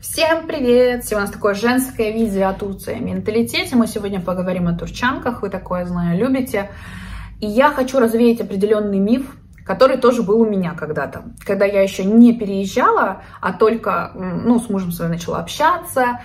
Всем привет! Сегодня у нас такое женское видео о Турции, о менталитете. Мы сегодня поговорим о турчанках, вы такое, знаю, любите. И я хочу развеять определенный миф, который тоже был у меня когда-то. Когда я еще не переезжала, а только ну, с мужем своим начала общаться,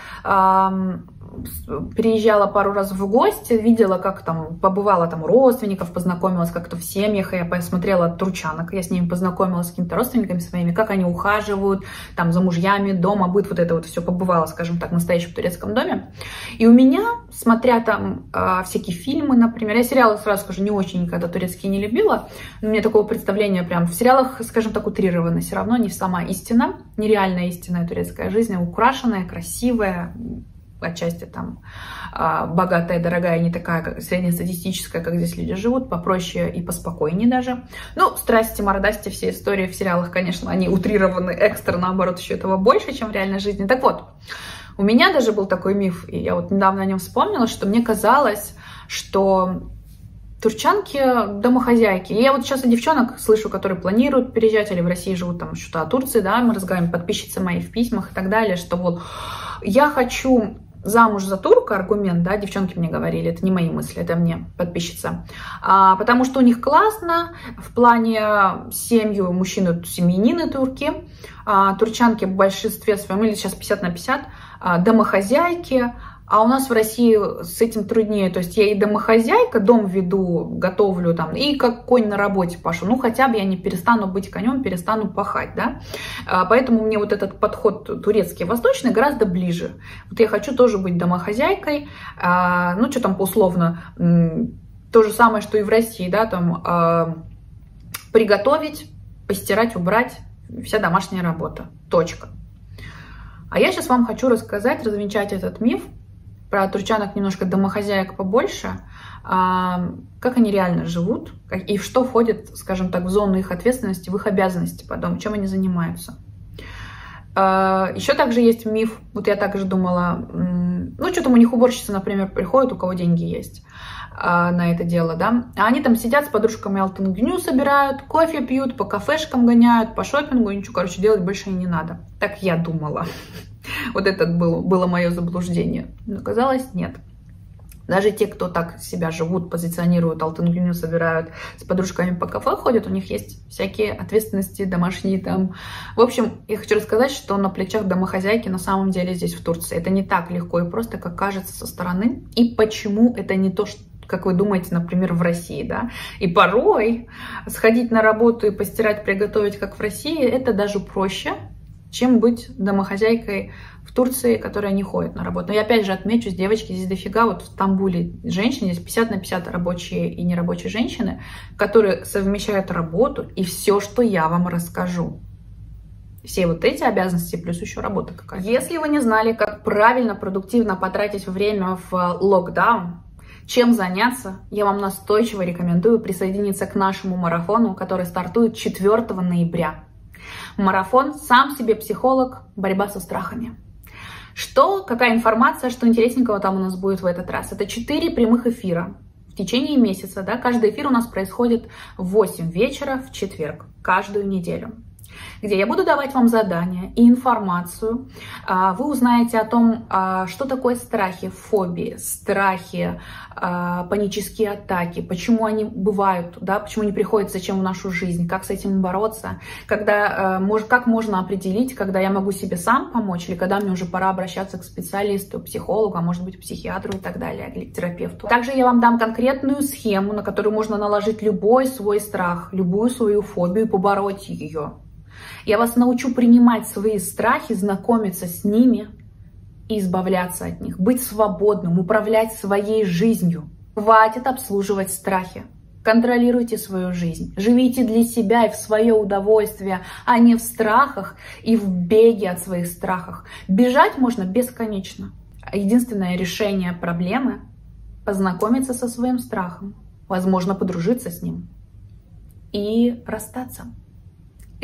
приезжала пару раз в гости, видела, как там, побывала там родственников, познакомилась как-то в семьях, и я посмотрела турчанок, я с ними познакомилась с какими-то родственниками своими, как они ухаживают, там, за мужьями, дома, быт, вот это вот все побывала, скажем так, в настоящем турецком доме. И у меня, смотря там э, всякие фильмы, например, я сериалы, сразу скажу, не очень никогда турецкие не любила, но у меня такого представления прям в сериалах, скажем так, утрировано, все равно не сама истина, нереальная истинная турецкая жизнь, украшенная, красивая, отчасти там а, богатая, дорогая, не такая как среднестатистическая, как здесь люди живут, попроще и поспокойнее даже. Ну, страсти, мордасти, все истории в сериалах, конечно, они утрированы экстра, наоборот, еще этого больше, чем в реальной жизни. Так вот, у меня даже был такой миф, и я вот недавно о нем вспомнила, что мне казалось, что турчанки домохозяйки. И я вот сейчас и девчонок слышу, которые планируют переезжать или в России живут там что-то о Турции, да, мы разговариваем, подписчицы мои в письмах и так далее, что вот я хочу замуж за турка, аргумент, да, девчонки мне говорили, это не мои мысли, это мне подписчица, а, потому что у них классно, в плане семью мужчины семьянины турки, а, турчанки в большинстве своем, или сейчас 50 на 50, а, домохозяйки, а у нас в России с этим труднее. То есть я и домохозяйка, дом веду, готовлю там, и как конь на работе пашу. Ну, хотя бы я не перестану быть конем, перестану пахать, да. А, поэтому мне вот этот подход турецкий, восточный гораздо ближе. Вот я хочу тоже быть домохозяйкой. А, ну, что там условно, то же самое, что и в России, да, там а, приготовить, постирать, убрать, вся домашняя работа. Точка. А я сейчас вам хочу рассказать, развенчать этот миф, про турчанок немножко домохозяек побольше, а, как они реально живут и что входит, скажем так, в зону их ответственности, в их обязанности по дому, чем они занимаются. А, Еще также есть миф, вот я также думала, ну, что там у них уборщица, например, приходит, у кого деньги есть а, на это дело, да, а они там сидят с подружками алтангню собирают, кофе пьют, по кафешкам гоняют, по шопингу, ничего, короче, делать больше не надо. Так я думала. Вот это было, было мое заблуждение. Но оказалось, нет. Даже те, кто так себя живут, позиционируют, алтынгюню собирают, с подружками по кафе ходят, у них есть всякие ответственности домашние там. В общем, я хочу рассказать, что на плечах домохозяйки на самом деле здесь в Турции это не так легко и просто, как кажется со стороны. И почему это не то, что как вы думаете, например, в России, да. И порой сходить на работу и постирать, приготовить, как в России, это даже проще, чем быть домохозяйкой в Турции, которая не ходит на работу. Но я опять же отмечу, девочки здесь дофига, вот в Стамбуле женщин, здесь 50 на 50 рабочие и нерабочие женщины, которые совмещают работу и все, что я вам расскажу. Все вот эти обязанности, плюс еще работа какая-то. Если вы не знали, как правильно, продуктивно потратить время в локдаун, чем заняться, я вам настойчиво рекомендую присоединиться к нашему марафону, который стартует 4 ноября. Марафон «Сам себе психолог. Борьба со страхами». Что, какая информация, что интересненького там у нас будет в этот раз? Это четыре прямых эфира в течение месяца. Да? Каждый эфир у нас происходит в 8 вечера в четверг, каждую неделю где я буду давать вам задания и информацию. А, вы узнаете о том, а, что такое страхи, фобии, страхи, а, панические атаки, почему они бывают, да, почему они приходят зачем в нашу жизнь, как с этим бороться, когда, как можно определить, когда я могу себе сам помочь или когда мне уже пора обращаться к специалисту, психологу, а может быть психиатру и так далее, или к терапевту. Также я вам дам конкретную схему, на которую можно наложить любой свой страх, любую свою фобию и побороть ее. Я вас научу принимать свои страхи, знакомиться с ними и избавляться от них, быть свободным, управлять своей жизнью. Хватит обслуживать страхи. Контролируйте свою жизнь. Живите для себя и в свое удовольствие, а не в страхах и в беге от своих страхов. Бежать можно бесконечно. Единственное решение проблемы – познакомиться со своим страхом, возможно, подружиться с ним и расстаться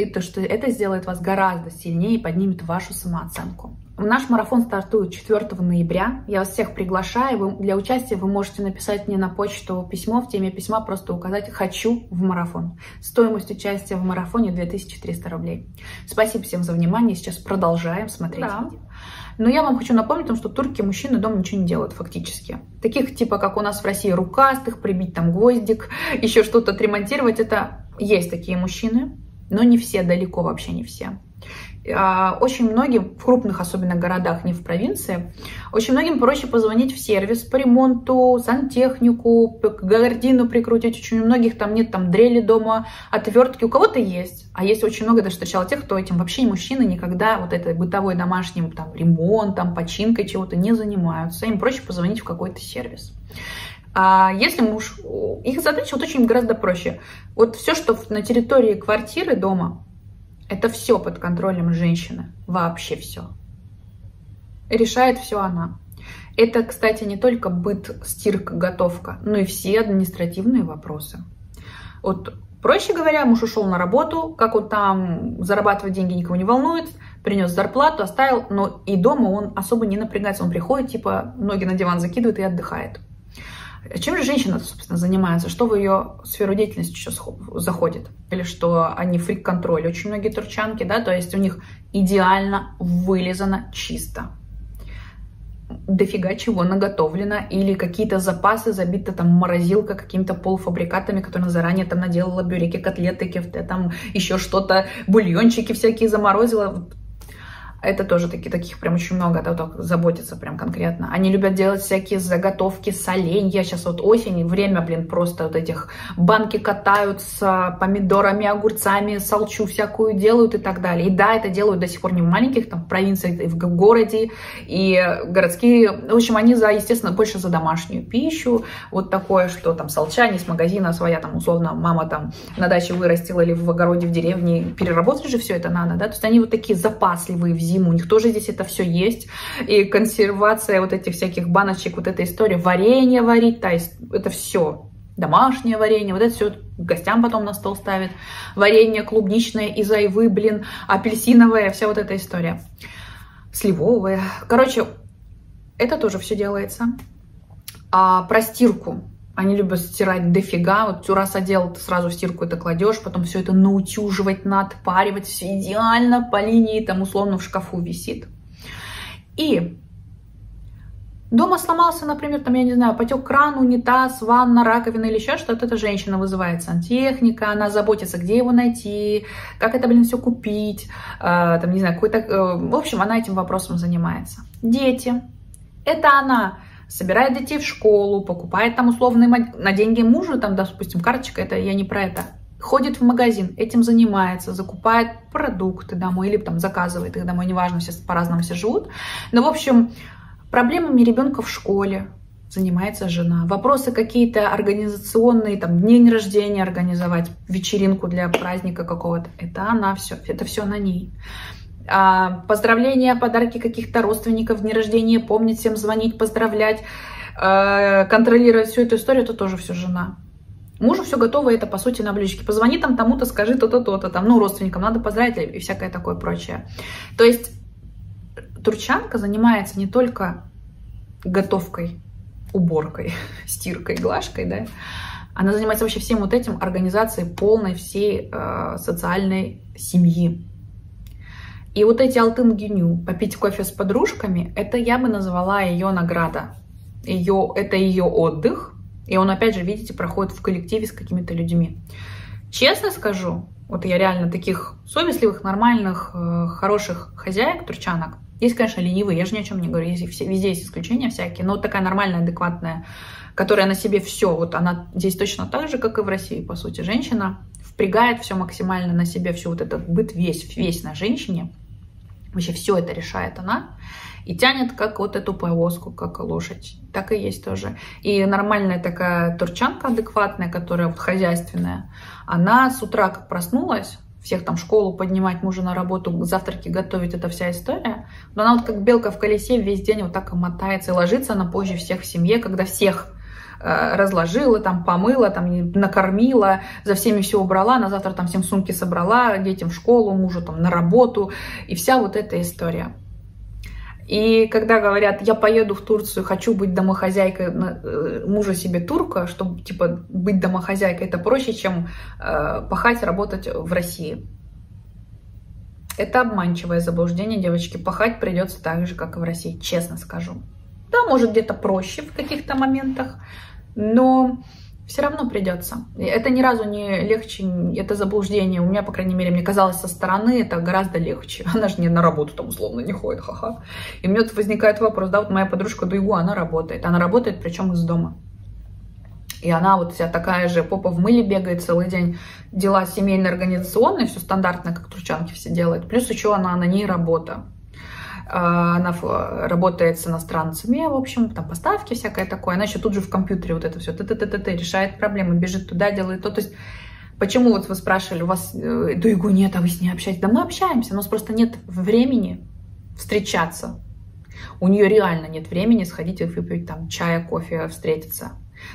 то, что это сделает вас гораздо сильнее и поднимет вашу самооценку. Наш марафон стартует 4 ноября. Я вас всех приглашаю. Вы, для участия вы можете написать мне на почту письмо. В теме письма просто указать «Хочу в марафон». Стоимость участия в марафоне 2300 рублей. Спасибо всем за внимание. Сейчас продолжаем смотреть да. видео. Но я вам хочу напомнить, что турки мужчины дома ничего не делают фактически. Таких типа, как у нас в России, рукастых, прибить там гвоздик, еще что-то отремонтировать, это есть такие мужчины, но не все, далеко вообще не все. А, очень многим, в крупных особенно городах, не в провинции, очень многим проще позвонить в сервис по ремонту, сантехнику, гардину прикрутить. Очень у многих там нет там дрели дома, отвертки. У кого-то есть. А есть очень много, даже встречала тех, кто этим вообще мужчины никогда вот этой бытовой домашним там ремонтом, починкой чего-то не занимаются. Им проще позвонить в какой-то сервис. А если муж, их задача вот очень гораздо проще. Вот все, что на территории квартиры дома, это все под контролем женщины. Вообще все. Решает все она. Это, кстати, не только быт, стирка, готовка, но и все административные вопросы. Вот, проще говоря, муж ушел на работу, как он там зарабатывает деньги, никого не волнует, принес зарплату, оставил, но и дома он особо не напрягается. Он приходит, типа, ноги на диван закидывает и отдыхает. Чем же женщина, собственно, занимается? Что в ее сферу деятельности сейчас заходит? Или что они фрик-контроль? Очень многие турчанки, да, то есть у них идеально вылизано чисто. Дофига чего наготовлено, или какие-то запасы забиты там морозилка какими-то полуфабрикатами, которые заранее там наделала бюреки, котлеты, кефте, там еще что-то, бульончики всякие заморозила. Это тоже таки, таких прям очень много, да, вот заботятся прям конкретно. Они любят делать всякие заготовки, соленья. Сейчас вот осень, время, блин, просто вот этих банки катаются, помидорами, огурцами, салчу всякую делают и так далее. И да, это делают до сих пор не в маленьких, там, в провинции, в городе, и городские. В общем, они за, естественно, больше за домашнюю пищу. Вот такое, что там салча не с магазина своя, там, условно, мама там на даче вырастила или в огороде в деревне. Переработать же все это надо, да. То есть они вот такие запасливые, зиму. У них тоже здесь это все есть. И консервация вот этих всяких баночек, вот эта история. Варенье варить, есть это все. Домашнее варенье, вот это все гостям потом на стол ставят. Варенье клубничное из айвы, блин, апельсиновое, вся вот эта история. Сливовое. Короче, это тоже все делается. А про стирку. Они любят стирать дофига. Вот раз одел, ты сразу в стирку это кладешь, потом все это наутюживать, надпаривать. Все идеально по линии, там условно в шкафу висит. И дома сломался, например, там, я не знаю, потек кран, унитаз, ванна, раковина или еще что-то, эта женщина вызывает сантехника, она заботится, где его найти, как это, блин, все купить, э, там, не знаю, какой-то... Э, в общем, она этим вопросом занимается. Дети. Это она собирает детей в школу, покупает там условные на деньги мужа, там, допустим, карточка, это я не про это, ходит в магазин, этим занимается, закупает продукты домой или там заказывает их домой, неважно, все по-разному все живут. Но, в общем, проблемами ребенка в школе занимается жена. Вопросы какие-то организационные, там, день рождения организовать, вечеринку для праздника какого-то, это она все, это все на ней. А, поздравления, подарки каких-то родственников, дни рождения, помнить всем звонить, поздравлять, а, контролировать всю эту историю, это тоже все жена. Мужу все готово, это по сути на блюдечке. Позвони там тому-то, скажи то-то, то-то, там, ну, родственникам надо поздравить и всякое такое прочее. То есть турчанка занимается не только готовкой, уборкой, стиркой, глажкой, да, она занимается вообще всем вот этим, организацией полной всей э, социальной семьи. И вот эти алтын геню, попить кофе с подружками, это я бы назвала ее награда. Ее, это ее отдых. И он, опять же, видите, проходит в коллективе с какими-то людьми. Честно скажу, вот я реально таких совестливых, нормальных, э, хороших хозяек, турчанок, есть, конечно, ленивые, я же ни о чем не говорю, есть, везде есть исключения всякие, но такая нормальная, адекватная, которая на себе все, вот она здесь точно так же, как и в России, по сути, женщина, впрягает все максимально на себе, всю вот этот быт весь, весь на женщине, вообще все это решает она, и тянет как вот эту повозку, как лошадь. Так и есть тоже. И нормальная такая турчанка адекватная, которая вот хозяйственная, она с утра как проснулась, всех там школу поднимать, мужа на работу, завтраки готовить, это вся история. Но она вот как белка в колесе весь день вот так и мотается и ложится она позже всех в семье, когда всех разложила, там помыла, там накормила, за всеми все убрала, на завтра там всем сумки собрала, детям в школу, мужу там на работу, и вся вот эта история. И когда говорят, я поеду в Турцию, хочу быть домохозяйкой, э, мужа себе турка, чтобы типа быть домохозяйкой, это проще, чем э, пахать, работать в России. Это обманчивое заблуждение, девочки. Пахать придется так же, как и в России, честно скажу. Да, может где-то проще в каких-то моментах, но все равно придется. Это ни разу не легче, это заблуждение. У меня, по крайней мере, мне казалось со стороны это гораздо легче. Она же не на работу там условно не ходит, ха-ха. И меня тут возникает вопрос, да, вот моя подружка Дуйгу, она работает. Она работает, причем из дома. И она вот вся такая же, попа в мыле бегает целый день, дела семейно-организационные, все стандартно, как турчанки все делают. Плюс еще она на ней работа. А, она работает с иностранцами, в общем, там поставки всякое такое. Она еще тут же в компьютере вот это все т -т -т -т -т, решает проблемы, бежит туда, делает то. То есть Почему вот вы спрашивали, у вас э, Дуйгу нет, а вы с ней общаетесь? Да мы общаемся, у нас просто нет времени встречаться. У нее реально нет времени сходить и выпить там чая, кофе, встретиться.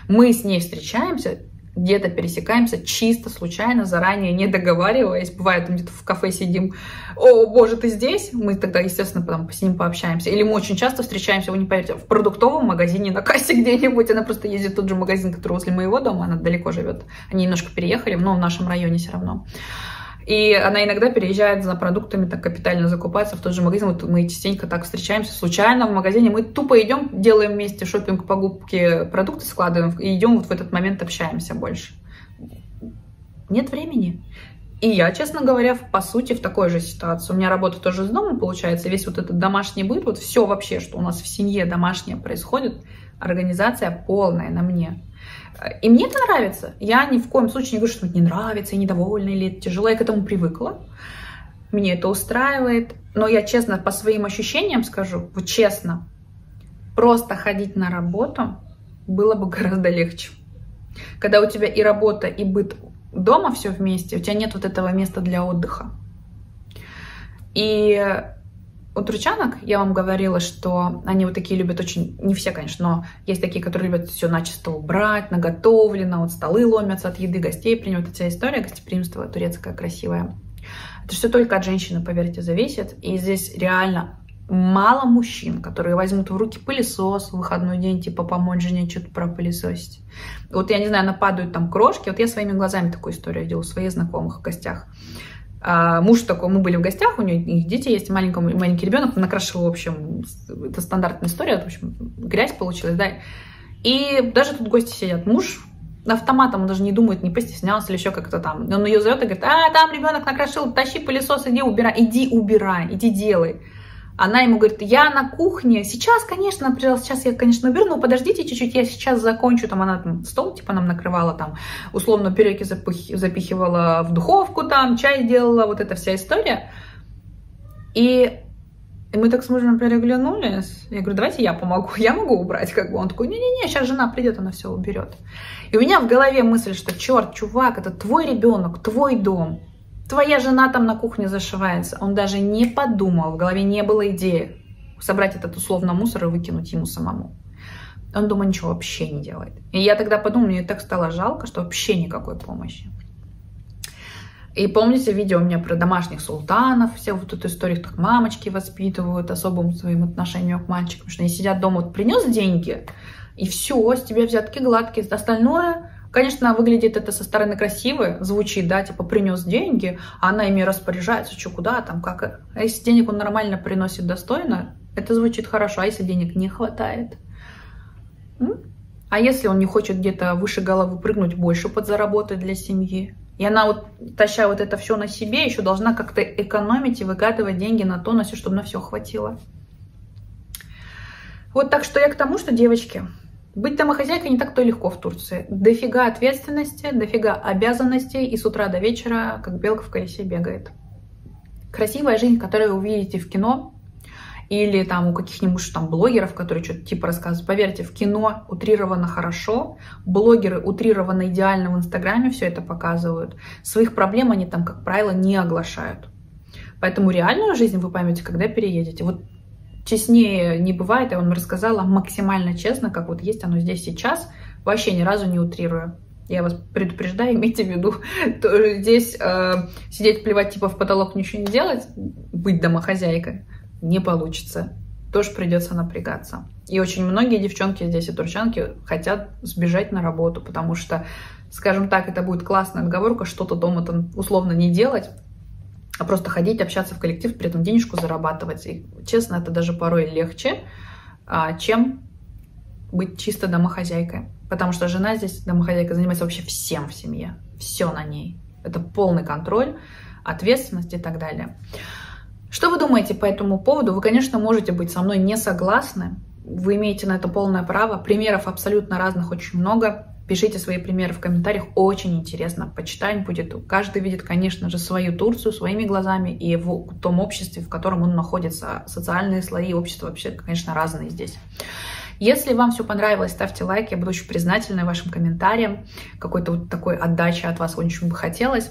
Мы с ней встречаемся где-то пересекаемся чисто случайно, заранее не договариваясь. Бывает, где-то в кафе сидим, о, боже, ты здесь? Мы тогда, естественно, потом с ним пообщаемся. Или мы очень часто встречаемся, вы не поверите, в продуктовом магазине на кассе где-нибудь. Она просто ездит в тот же магазин, который возле моего дома, она далеко живет. Они немножко переехали, но в нашем районе все равно. И она иногда переезжает за продуктами, так капитально закупаться в тот же магазин. Вот мы частенько так встречаемся случайно в магазине. Мы тупо идем, делаем вместе шопинг, покупки, продукты складываем и идем вот в этот момент общаемся больше. Нет времени. И я, честно говоря, по сути, в такой же ситуации. У меня работа тоже с дома, получается, весь вот этот домашний быт, вот все вообще, что у нас в семье домашнее происходит, организация полная на мне. И мне это нравится. Я ни в коем случае не говорю, что мне не нравится, я недовольна или это тяжело. Я к этому привыкла. Мне это устраивает. Но я честно по своим ощущениям скажу, вот честно, просто ходить на работу было бы гораздо легче. Когда у тебя и работа, и быт дома все вместе, у тебя нет вот этого места для отдыха. И у турчанок я вам говорила, что они вот такие любят очень, не все, конечно, но есть такие, которые любят все начисто убрать, наготовлено, вот столы ломятся от еды, гостей принимают. Вся история гостеприимства турецкая, красивая. Это все только от женщины, поверьте, зависит. И здесь реально мало мужчин, которые возьмут в руки пылесос в выходной день, типа помочь жене что-то пропылесосить. Вот я не знаю, нападают там крошки. Вот я своими глазами такую историю видела у своих знакомых в гостях. А муж такой, мы были в гостях, у него дети есть, маленький, маленький ребенок, накрашил, в общем, это стандартная история, в общем, грязь получилась, да. И даже тут гости сидят, муж автоматом, он даже не думает, не постеснялся или еще как-то там. Он ее зовет и говорит, а, там ребенок накрашил, тащи пылесос, иди убирай, иди убирай, иди делай. Она ему говорит, я на кухне, сейчас, конечно, сейчас я, конечно, уберу, но подождите чуть-чуть, я сейчас закончу, там она там, стол, типа, нам накрывала, там, условно, пюреки запих, запихивала в духовку, там, чай делала, вот эта вся история. И, и мы так с мужем переглянулись, я говорю, давайте я помогу, я могу убрать, как бы, он такой, не-не-не, сейчас жена придет, она все уберет. И у меня в голове мысль, что, черт, чувак, это твой ребенок, твой дом, Твоя жена там на кухне зашивается. Он даже не подумал, в голове не было идеи собрать этот условно мусор и выкинуть ему самому. Он, думаю, ничего вообще не делает. И я тогда подумала, мне так стало жалко, что вообще никакой помощи. И помните видео у меня про домашних султанов, все вот эту историю, как мамочки воспитывают особым своим отношением к мальчикам, что они сидят дома, вот принес деньги, и все, с тебя взятки гладкие, остальное Конечно, выглядит это со стороны красиво, звучит, да, типа принес деньги, а она ими распоряжается, что куда там, как. А если денег он нормально приносит достойно, это звучит хорошо, а если денег не хватает? А если он не хочет где-то выше головы прыгнуть, больше подзаработать для семьи? И она вот, таща вот это все на себе, еще должна как-то экономить и выкатывать деньги на то, на все, чтобы на все хватило. Вот так что я к тому, что, девочки, быть домохозяйкой не так-то легко в Турции. Дофига ответственности, дофига обязанностей, и с утра до вечера, как белка в колесе, бегает. Красивая жизнь, которую вы увидите в кино, или там у каких-нибудь там блогеров, которые что-то типа рассказывают. Поверьте, в кино утрировано хорошо, блогеры утрированно идеально в Инстаграме все это показывают. Своих проблем они там, как правило, не оглашают. Поэтому реальную жизнь вы поймете, когда переедете. Вот честнее не бывает, я вам рассказала максимально честно, как вот есть оно здесь сейчас. Вообще ни разу не утрирую. Я вас предупреждаю, имейте в виду, то здесь э, сидеть, плевать типа в потолок, ничего не делать, быть домохозяйкой не получится. Тоже придется напрягаться. И очень многие девчонки здесь и турчанки хотят сбежать на работу, потому что, скажем так, это будет классная отговорка, что-то дома там условно не делать, а просто ходить, общаться в коллектив, при этом денежку зарабатывать. И, честно, это даже порой легче, а, чем быть чисто домохозяйкой. Потому что жена здесь, домохозяйка, занимается вообще всем в семье. Все на ней. Это полный контроль, ответственность и так далее. Что вы думаете по этому поводу? Вы, конечно, можете быть со мной не согласны. Вы имеете на это полное право. Примеров абсолютно разных очень много. Пишите свои примеры в комментариях, очень интересно, почитаем будет. Каждый видит, конечно же, свою Турцию своими глазами и в том обществе, в котором он находится. Социальные слои общества вообще, конечно, разные здесь. Если вам все понравилось, ставьте лайк, я буду очень признательна вашим комментариям. Какой-то вот такой отдачи от вас очень бы хотелось.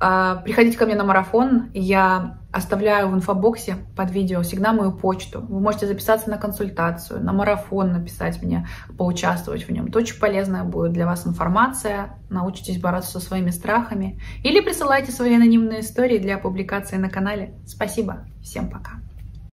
А, приходите ко мне на марафон, я оставляю в инфобоксе под видео всегда мою почту. Вы можете записаться на консультацию, на марафон написать мне, поучаствовать в нем. Это очень полезная будет для вас информация, научитесь бороться со своими страхами. Или присылайте свои анонимные истории для публикации на канале. Спасибо, всем пока.